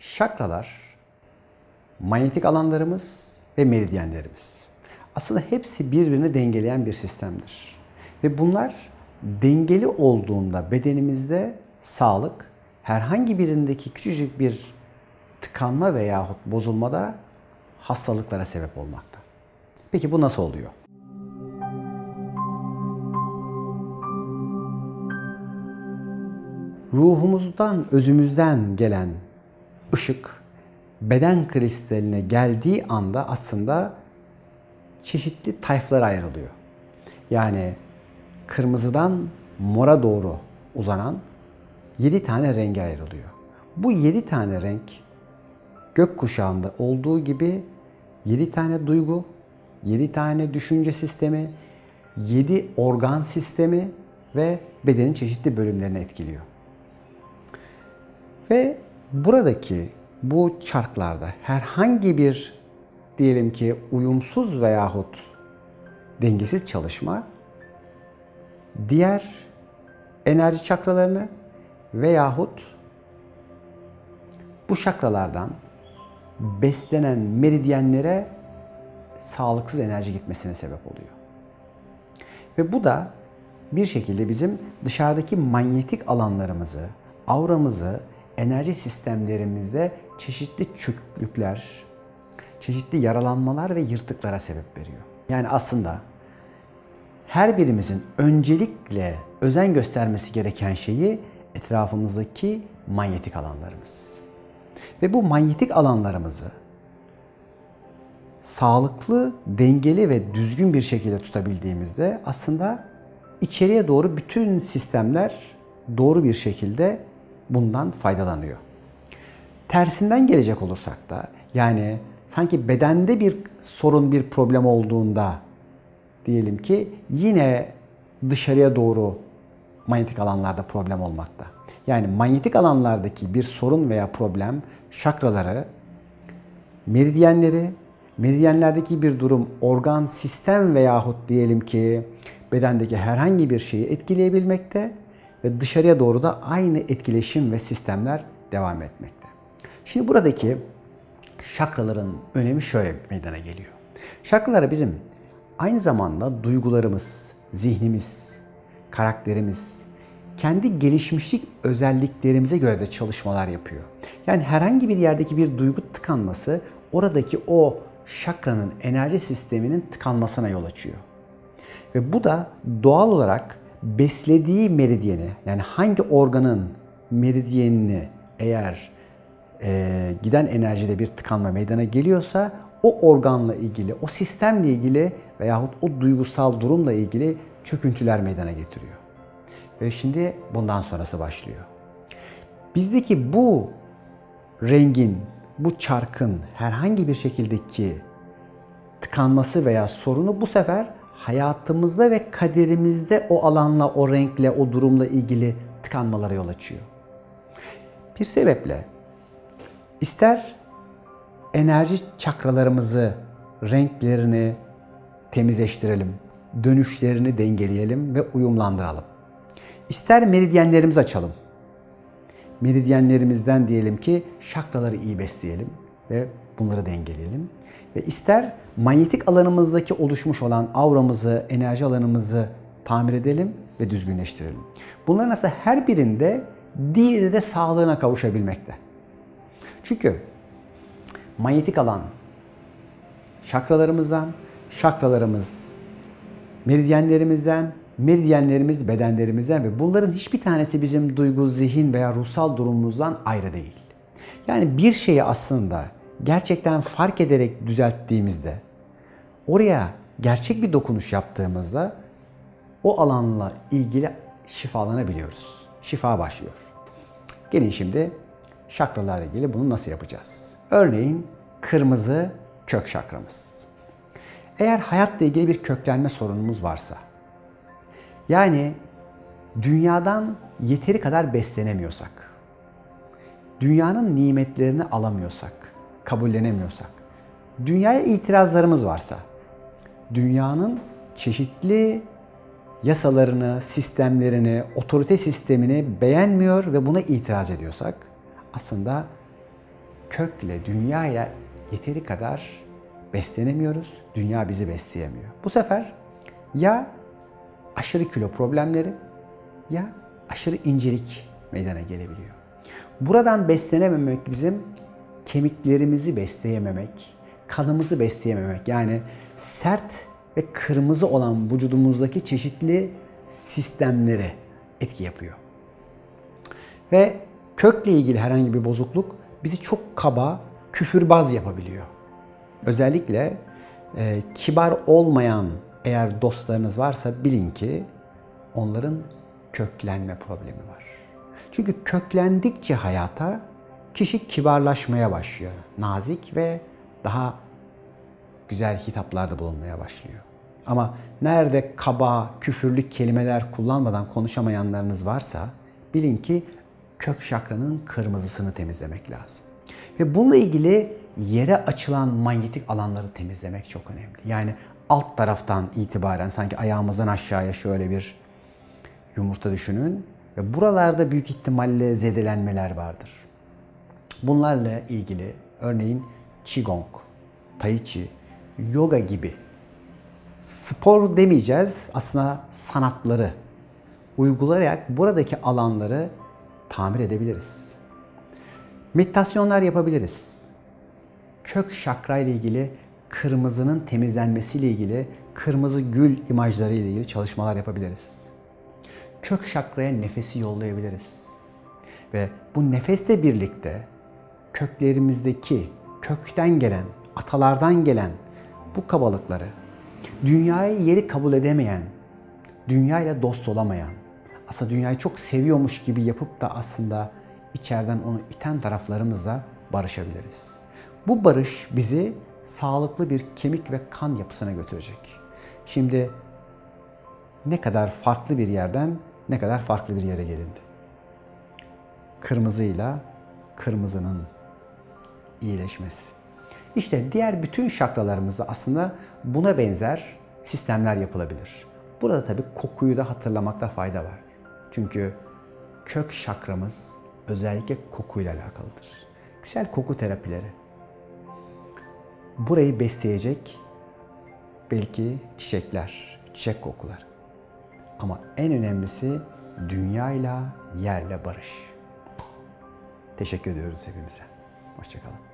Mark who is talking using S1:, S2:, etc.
S1: Şakralar manyetik alanlarımız ve meridyenlerimiz. Aslında hepsi birbirini dengeleyen bir sistemdir. Ve bunlar dengeli olduğunda bedenimizde sağlık herhangi birindeki küçücük bir tıkanma veya bozulmada hastalıklara sebep olmakta. Peki bu nasıl oluyor? Ruhumuzdan, özümüzden gelen ışık beden kristaline geldiği anda aslında çeşitli tayflara ayrılıyor. Yani kırmızıdan mora doğru uzanan 7 tane renge ayrılıyor. Bu 7 tane renk gökkuşağında olduğu gibi 7 tane duygu, 7 tane düşünce sistemi, 7 organ sistemi ve bedenin çeşitli bölümlerini etkiliyor. Ve buradaki bu çarklarda herhangi bir diyelim ki uyumsuz veyahut dengesiz çalışma diğer enerji çakralarını veyahut bu çakralardan beslenen meridyenlere sağlıksız enerji gitmesine sebep oluyor. Ve bu da bir şekilde bizim dışarıdaki manyetik alanlarımızı, auramızı, enerji sistemlerimizde çeşitli çöküklükler, çeşitli yaralanmalar ve yırtıklara sebep veriyor. Yani aslında her birimizin öncelikle özen göstermesi gereken şeyi etrafımızdaki manyetik alanlarımız. Ve bu manyetik alanlarımızı sağlıklı, dengeli ve düzgün bir şekilde tutabildiğimizde aslında içeriye doğru bütün sistemler doğru bir şekilde bundan faydalanıyor. Tersinden gelecek olursak da yani sanki bedende bir sorun, bir problem olduğunda diyelim ki yine dışarıya doğru manyetik alanlarda problem olmakta. Yani manyetik alanlardaki bir sorun veya problem şakraları, meridyenleri, meridyenlerdeki bir durum organ, sistem veyahut diyelim ki bedendeki herhangi bir şeyi etkileyebilmekte ve dışarıya doğru da aynı etkileşim ve sistemler devam etmekte. Şimdi buradaki şakraların önemi şöyle meydana geliyor. Şakralar bizim aynı zamanda duygularımız, zihnimiz, karakterimiz, kendi gelişmişlik özelliklerimize göre de çalışmalar yapıyor. Yani herhangi bir yerdeki bir duygu tıkanması oradaki o şakranın enerji sisteminin tıkanmasına yol açıyor. Ve bu da doğal olarak beslediği meridyeni yani hangi organın meridyenini eğer e, giden enerjide bir tıkanma meydana geliyorsa o organla ilgili, o sistemle ilgili veyahut o duygusal durumla ilgili çöküntüler meydana getiriyor. Ve şimdi bundan sonrası başlıyor. Bizdeki bu rengin, bu çarkın herhangi bir şekildeki tıkanması veya sorunu bu sefer hayatımızda ve kaderimizde o alanla, o renkle, o durumla ilgili tıkanmalara yol açıyor. Bir sebeple ister enerji çakralarımızı, renklerini temizleştirelim, dönüşlerini dengeleyelim ve uyumlandıralım. İster meridyenlerimizi açalım. Meridyenlerimizden diyelim ki şakraları iyi besleyelim ve bunları dengeleyelim. Ve ister manyetik alanımızdaki oluşmuş olan auramızı, enerji alanımızı tamir edelim ve düzgünleştirelim. Bunların aslında her birinde diğeri de sağlığına kavuşabilmekte. Çünkü manyetik alan şakralarımızdan, şakralarımız meridyenlerimizden, meridyenlerimiz bedenlerimizden ve bunların hiçbir tanesi bizim duygu, zihin veya ruhsal durumumuzdan ayrı değil. Yani bir şeyi aslında gerçekten fark ederek düzelttiğimizde, oraya gerçek bir dokunuş yaptığımızda o alanla ilgili şifalanabiliyoruz. Şifa başlıyor. Gelin şimdi şakralarla ilgili bunu nasıl yapacağız? Örneğin kırmızı kök şakramız. Eğer hayatla ilgili bir köklenme sorunumuz varsa, yani dünyadan yeteri kadar beslenemiyorsak, dünyanın nimetlerini alamıyorsak, kabullenemiyorsak, dünyaya itirazlarımız varsa, dünyanın çeşitli yasalarını, sistemlerini, otorite sistemini beğenmiyor ve buna itiraz ediyorsak aslında kökle, dünya ile yeteri kadar beslenemiyoruz. Dünya bizi besleyemiyor. Bu sefer ya aşırı kilo problemleri ya aşırı incelik meydana gelebiliyor. Buradan beslenememek bizim kemiklerimizi besleyememek, kanımızı besleyememek. Yani sert ve kırmızı olan vücudumuzdaki çeşitli sistemlere etki yapıyor. Ve kökle ilgili herhangi bir bozukluk bizi çok kaba, küfürbaz yapabiliyor. Özellikle e, kibar olmayan eğer dostlarınız varsa bilin ki onların köklenme problemi var. Çünkü köklendikçe hayata kişi kibarlaşmaya başlıyor. Nazik ve daha güzel hitaplarda bulunmaya başlıyor. Ama nerede kaba, küfürlü kelimeler kullanmadan konuşamayanlarınız varsa bilin ki kök şakranın kırmızısını temizlemek lazım. Ve bununla ilgili yere açılan manyetik alanları temizlemek çok önemli. Yani alt taraftan itibaren sanki ayağımızdan aşağıya şöyle bir yumurta düşünün ve buralarda büyük ihtimalle zedelenmeler vardır. Bunlarla ilgili örneğin Qigong, Tai Chi, yoga gibi spor demeyeceğiz aslında sanatları uygulayarak buradaki alanları tamir edebiliriz. Meditasyonlar yapabiliriz. Kök şakra ile ilgili kırmızının temizlenmesiyle ilgili kırmızı gül imajları ile ilgili çalışmalar yapabiliriz. Kök şakraya nefesi yollayabiliriz. Ve bu nefesle birlikte köklerimizdeki kökten gelen, atalardan gelen bu kabalıkları, dünyayı yeri kabul edemeyen, dünyayla dost olamayan, aslında dünyayı çok seviyormuş gibi yapıp da aslında içeriden onu iten taraflarımızla barışabiliriz. Bu barış bizi sağlıklı bir kemik ve kan yapısına götürecek. Şimdi ne kadar farklı bir yerden ne kadar farklı bir yere gelindi. Kırmızıyla kırmızının iyileşmesi. İşte diğer bütün şakralarımızda aslında buna benzer sistemler yapılabilir. Burada tabii kokuyu da hatırlamakta fayda var. Çünkü kök şakramız özellikle kokuyla alakalıdır. Güzel koku terapileri. Burayı besleyecek belki çiçekler, çiçek kokular. Ama en önemlisi dünyayla, yerle barış. Teşekkür ediyoruz hepimize. Hoşçakalın.